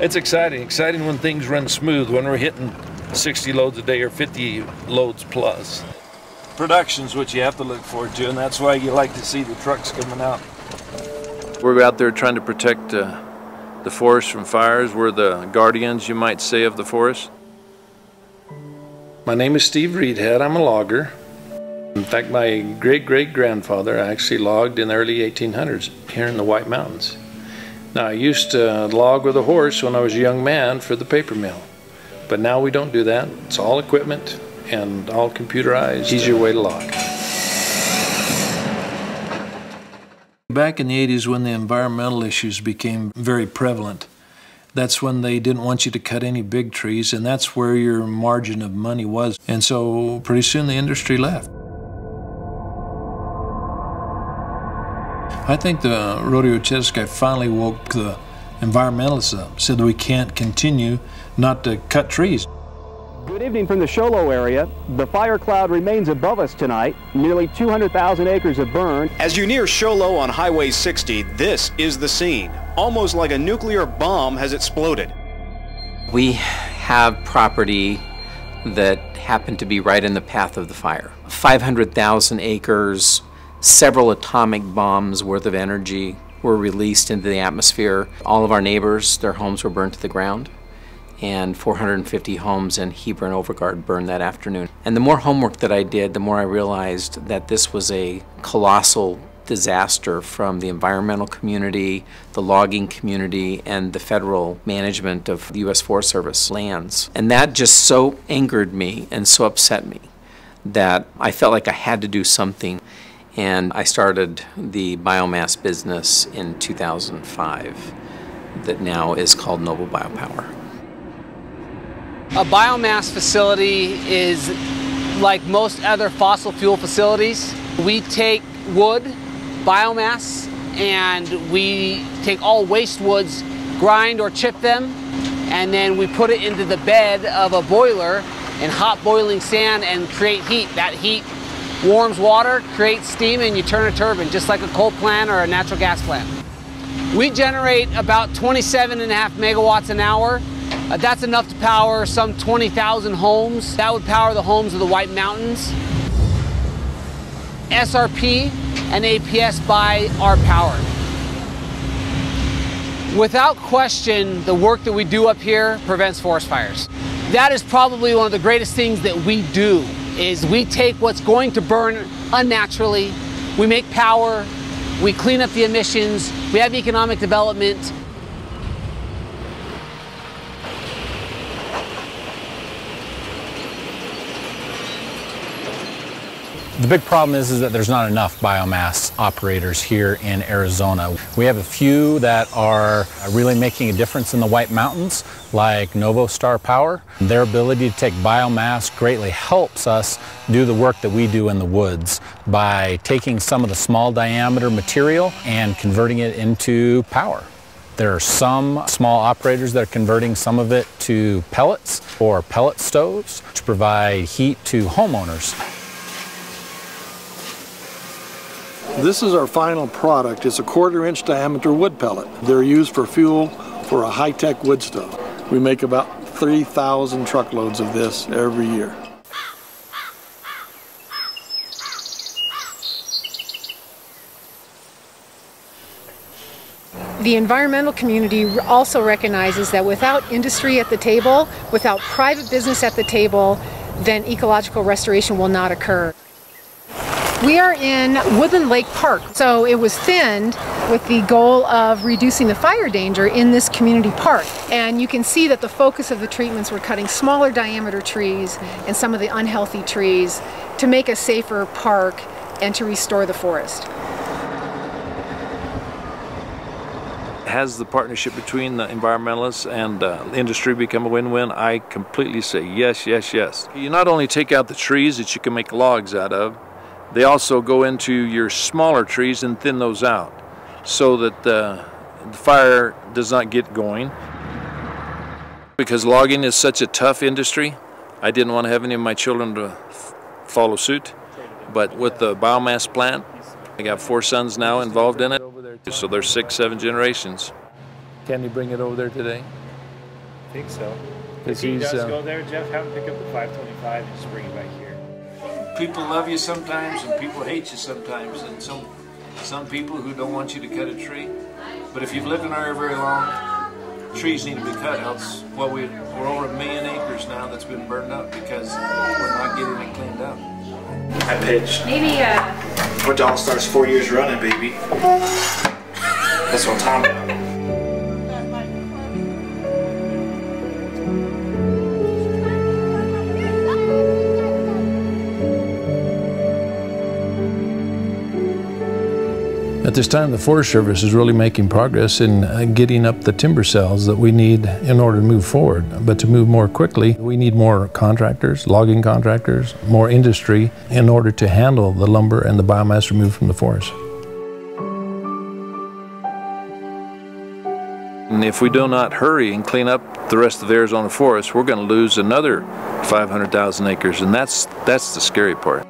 It's exciting. Exciting when things run smooth, when we're hitting 60 loads a day or 50 loads plus. Production's what you have to look forward to, and that's why you like to see the trucks coming out. We're out there trying to protect uh, the forest from fires. We're the guardians, you might say, of the forest. My name is Steve Reedhead. I'm a logger. In fact, my great great grandfather actually logged in the early 1800s here in the White Mountains. Now, I used to log with a horse when I was a young man for the paper mill, but now we don't do that. It's all equipment and all computerized, easier way to log. Back in the 80s, when the environmental issues became very prevalent, that's when they didn't want you to cut any big trees, and that's where your margin of money was. And so pretty soon the industry left. I think the uh, Rodeo Chediski finally woke the environmentalists up, said that we can't continue not to cut trees. Good evening from the Show Low area. The fire cloud remains above us tonight. Nearly 200,000 acres have burned. As you near Show Low on Highway 60, this is the scene. Almost like a nuclear bomb has exploded. We have property that happened to be right in the path of the fire. 500,000 acres, Several atomic bombs worth of energy were released into the atmosphere. All of our neighbors, their homes were burned to the ground. And 450 homes in Heber and Overgaard burned that afternoon. And the more homework that I did, the more I realized that this was a colossal disaster from the environmental community, the logging community, and the federal management of the U.S. Forest Service lands. And that just so angered me and so upset me that I felt like I had to do something and I started the biomass business in 2005 that now is called Noble Biopower. A biomass facility is like most other fossil fuel facilities. We take wood, biomass, and we take all waste woods, grind or chip them, and then we put it into the bed of a boiler in hot boiling sand and create heat. That heat warms water, creates steam, and you turn a turbine, just like a coal plant or a natural gas plant. We generate about 27 and a half megawatts an hour. Uh, that's enough to power some 20,000 homes. That would power the homes of the White Mountains. SRP and APS buy our power. Without question, the work that we do up here prevents forest fires. That is probably one of the greatest things that we do is we take what's going to burn unnaturally, we make power, we clean up the emissions, we have economic development, The big problem is, is that there's not enough biomass operators here in Arizona. We have a few that are really making a difference in the White Mountains, like Novostar Power. Their ability to take biomass greatly helps us do the work that we do in the woods by taking some of the small diameter material and converting it into power. There are some small operators that are converting some of it to pellets or pellet stoves to provide heat to homeowners. This is our final product. It's a quarter inch diameter wood pellet. They're used for fuel for a high-tech wood stove. We make about 3,000 truckloads of this every year. The environmental community also recognizes that without industry at the table, without private business at the table, then ecological restoration will not occur. We are in Woodland Lake Park, so it was thinned with the goal of reducing the fire danger in this community park. And you can see that the focus of the treatments were cutting smaller diameter trees and some of the unhealthy trees to make a safer park and to restore the forest. Has the partnership between the environmentalists and uh, industry become a win-win? I completely say yes, yes, yes. You not only take out the trees that you can make logs out of, they also go into your smaller trees and thin those out so that the, the fire does not get going. Because logging is such a tough industry, I didn't want to have any of my children to follow suit. But with the biomass plant, I got four sons now involved in it. So there's six, seven generations. Can you bring it over there today? I think so. Because If he does uh, go there, Jeff, have him pick up the 525 and just bring it back here. People love you sometimes and people hate you sometimes and some some people who don't want you to cut a tree but if you've lived in our area very long trees need to be cut else well we, we're over a million acres now that's been burned up because we're not getting it cleaned up I pitched. Maybe uh, What All starts four years running, baby. That's what I'm talking about. At this time, the Forest Service is really making progress in uh, getting up the timber cells that we need in order to move forward. But to move more quickly, we need more contractors, logging contractors, more industry in order to handle the lumber and the biomass removed from the forest. And if we do not hurry and clean up the rest of the Arizona forest, we're going to lose another 500,000 acres, and that's that's the scary part.